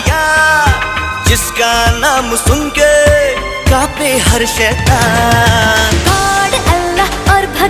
गया जिसका नाम सुन के कापे हर शैतान।